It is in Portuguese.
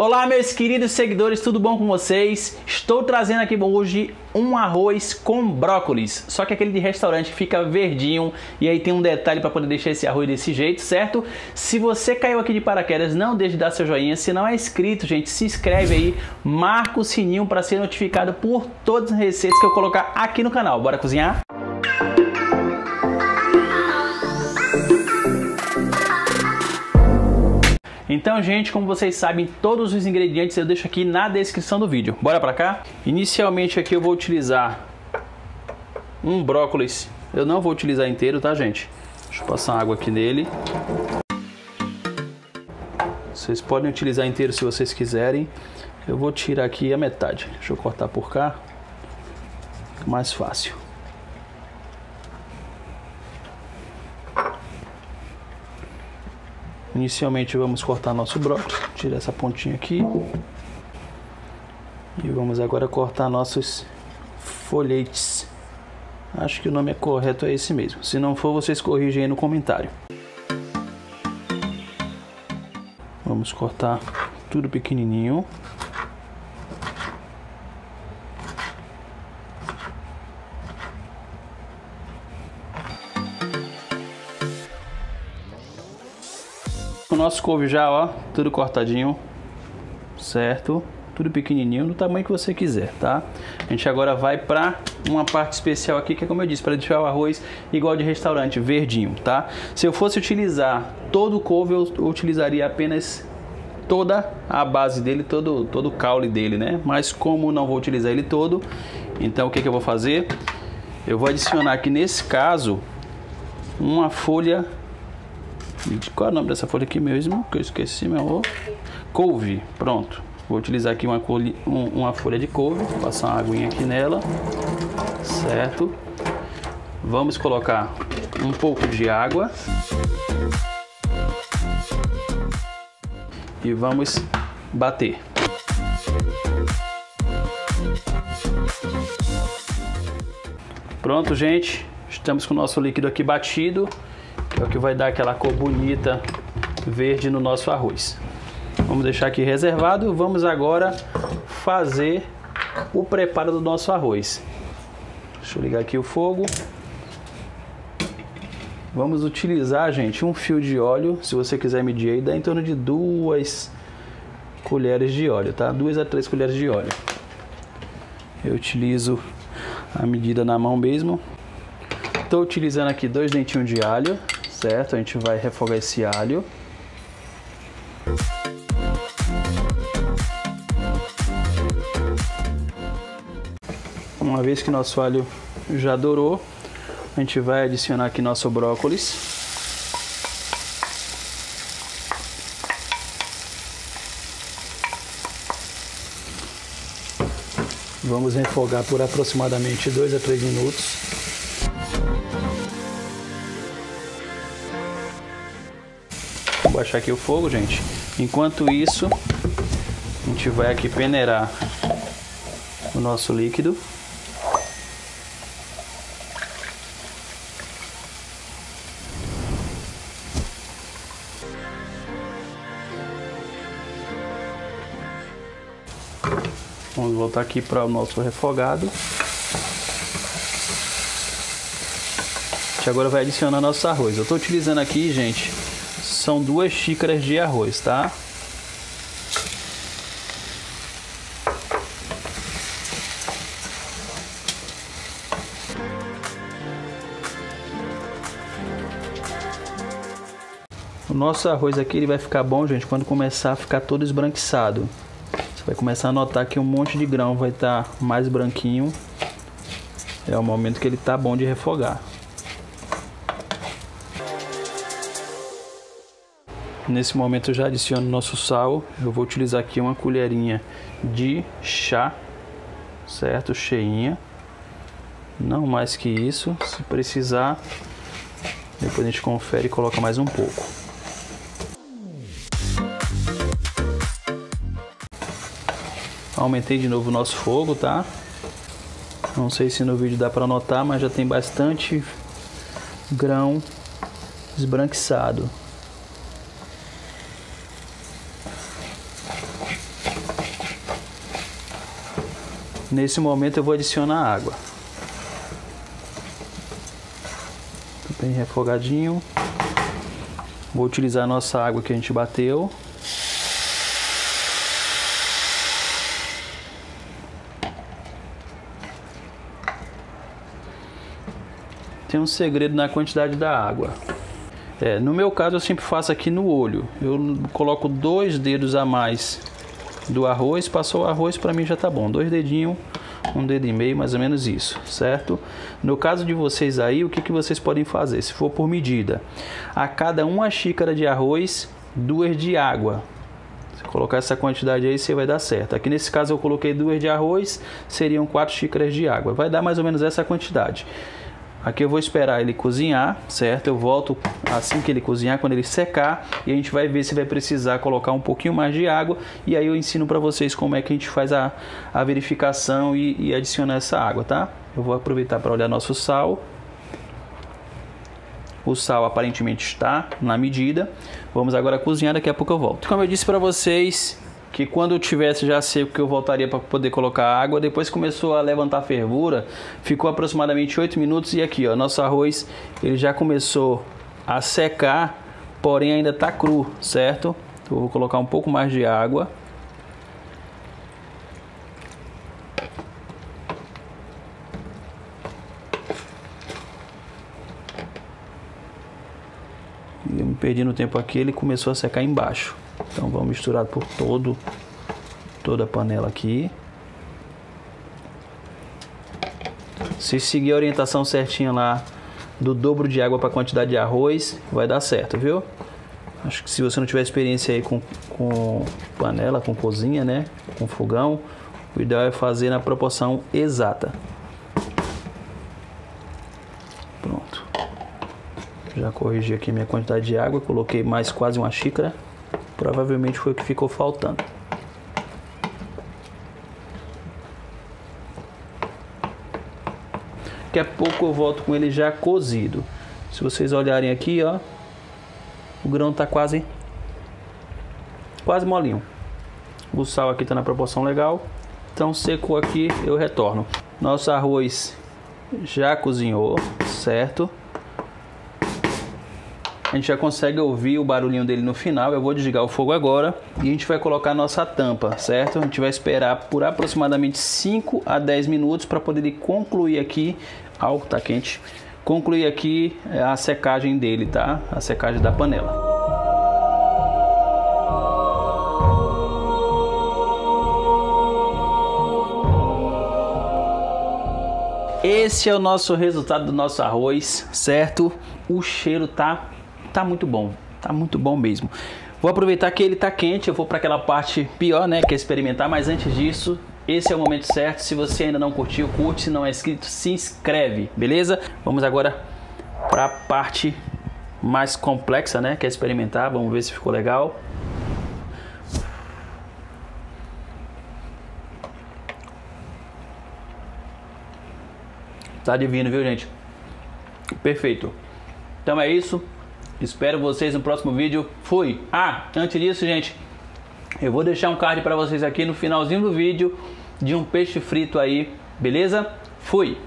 Olá, meus queridos seguidores, tudo bom com vocês? Estou trazendo aqui hoje um arroz com brócolis, só que aquele de restaurante fica verdinho e aí tem um detalhe para poder deixar esse arroz desse jeito, certo? Se você caiu aqui de paraquedas, não deixe de dar seu joinha. Se não é inscrito, gente, se inscreve aí, marca o sininho para ser notificado por todas as receitas que eu colocar aqui no canal. Bora cozinhar? Então, gente, como vocês sabem, todos os ingredientes eu deixo aqui na descrição do vídeo. Bora pra cá? Inicialmente aqui eu vou utilizar um brócolis. Eu não vou utilizar inteiro, tá, gente? Deixa eu passar água aqui nele. Vocês podem utilizar inteiro se vocês quiserem. Eu vou tirar aqui a metade. Deixa eu cortar por cá. Mais fácil. Inicialmente vamos cortar nosso brócolis, tira essa pontinha aqui. E vamos agora cortar nossos folhetes. Acho que o nome é correto é esse mesmo. Se não for, vocês corrigem aí no comentário. Vamos cortar tudo pequenininho. O nosso couve já, ó, tudo cortadinho, certo? Tudo pequenininho, do tamanho que você quiser, tá? A gente agora vai para uma parte especial aqui, que é como eu disse, para deixar o arroz igual de restaurante, verdinho, tá? Se eu fosse utilizar todo o couve, eu utilizaria apenas toda a base dele, todo, todo o caule dele, né? Mas como não vou utilizar ele todo, então o que, que eu vou fazer? Eu vou adicionar aqui nesse caso uma folha qual é o nome dessa folha aqui mesmo? Que eu esqueci, meu. Couve. Pronto. Vou utilizar aqui uma, uma folha de couve. Passar uma aguinha aqui nela. Certo. Vamos colocar um pouco de água. E vamos bater. Pronto, gente. Estamos com o nosso líquido aqui batido é o que vai dar aquela cor bonita verde no nosso arroz. Vamos deixar aqui reservado. Vamos agora fazer o preparo do nosso arroz. Deixa eu ligar aqui o fogo. Vamos utilizar, gente, um fio de óleo. Se você quiser medir aí, dá em torno de duas colheres de óleo, tá? Duas a três colheres de óleo. Eu utilizo a medida na mão mesmo. Estou utilizando aqui dois dentinhos de alho certo? A gente vai refogar esse alho. Uma vez que nosso alho já dourou, a gente vai adicionar aqui nosso brócolis. Vamos refogar por aproximadamente 2 a 3 minutos. Baixar aqui o fogo, gente. Enquanto isso, a gente vai aqui peneirar o nosso líquido. Vamos voltar aqui para o nosso refogado. A gente agora vai adicionar nosso arroz. Eu estou utilizando aqui, gente, são duas xícaras de arroz, tá? O nosso arroz aqui ele vai ficar bom, gente, quando começar a ficar todo esbranquiçado. Você vai começar a notar que um monte de grão vai estar tá mais branquinho. É o momento que ele tá bom de refogar. Nesse momento eu já adiciono nosso sal. Eu vou utilizar aqui uma colherinha de chá, certo? Cheinha. Não mais que isso. Se precisar, depois a gente confere e coloca mais um pouco. Aumentei de novo o nosso fogo, tá? Não sei se no vídeo dá para notar, mas já tem bastante grão esbranquiçado. Nesse momento eu vou adicionar água. Bem refogadinho. Vou utilizar a nossa água que a gente bateu. Tem um segredo na quantidade da água. É, no meu caso eu sempre faço aqui no olho. Eu coloco dois dedos a mais do arroz, passou o arroz para mim já tá bom. Dois dedinhos, um dedo e meio, mais ou menos isso, certo? No caso de vocês aí, o que, que vocês podem fazer? Se for por medida, a cada uma xícara de arroz, duas de água. Se colocar essa quantidade aí, você vai dar certo. Aqui nesse caso eu coloquei duas de arroz, seriam quatro xícaras de água. Vai dar mais ou menos essa quantidade. Aqui eu vou esperar ele cozinhar, certo? Eu volto assim que ele cozinhar, quando ele secar, e a gente vai ver se vai precisar colocar um pouquinho mais de água. E aí eu ensino para vocês como é que a gente faz a, a verificação e, e adicionar essa água, tá? Eu vou aproveitar para olhar nosso sal. O sal aparentemente está na medida. Vamos agora cozinhar, daqui a pouco eu volto. Como eu disse para vocês, que quando eu tivesse já seco que eu voltaria para poder colocar água. Depois começou a levantar fervura, ficou aproximadamente 8 minutos e aqui, ó, nosso arroz ele já começou a secar, porém ainda está cru, certo? Então, eu vou colocar um pouco mais de água. Eu me perdi no tempo aqui, ele começou a secar embaixo. Então vamos misturar por todo toda a panela aqui. Se seguir a orientação certinha lá do dobro de água para a quantidade de arroz, vai dar certo, viu? Acho que se você não tiver experiência aí com, com panela, com cozinha, né, com fogão, o ideal é fazer na proporção exata. Pronto. Já corrigi aqui minha quantidade de água, coloquei mais quase uma xícara. Provavelmente foi o que ficou faltando. Daqui a pouco eu volto com ele já cozido. Se vocês olharem aqui, ó, o grão tá quase quase molinho. O sal aqui tá na proporção legal. Então secou aqui, eu retorno. Nosso arroz já cozinhou, certo? A gente já consegue ouvir o barulhinho dele no final. Eu vou desligar o fogo agora e a gente vai colocar a nossa tampa, certo? A gente vai esperar por aproximadamente 5 a 10 minutos para poder concluir aqui, algo tá quente, concluir aqui é, a secagem dele, tá? A secagem da panela. Esse é o nosso resultado do nosso arroz, certo? O cheiro tá tá muito bom, tá muito bom mesmo. Vou aproveitar que ele tá quente, eu vou para aquela parte pior, né, que é experimentar, mas antes disso, esse é o momento certo. Se você ainda não curtiu, curte, se não é inscrito, se inscreve, beleza? Vamos agora para a parte mais complexa, né, que é experimentar. Vamos ver se ficou legal. Tá divino, viu, gente? Perfeito. Então é isso. Espero vocês no próximo vídeo. Fui! Ah, antes disso, gente, eu vou deixar um card para vocês aqui no finalzinho do vídeo de um peixe frito aí, beleza? Fui!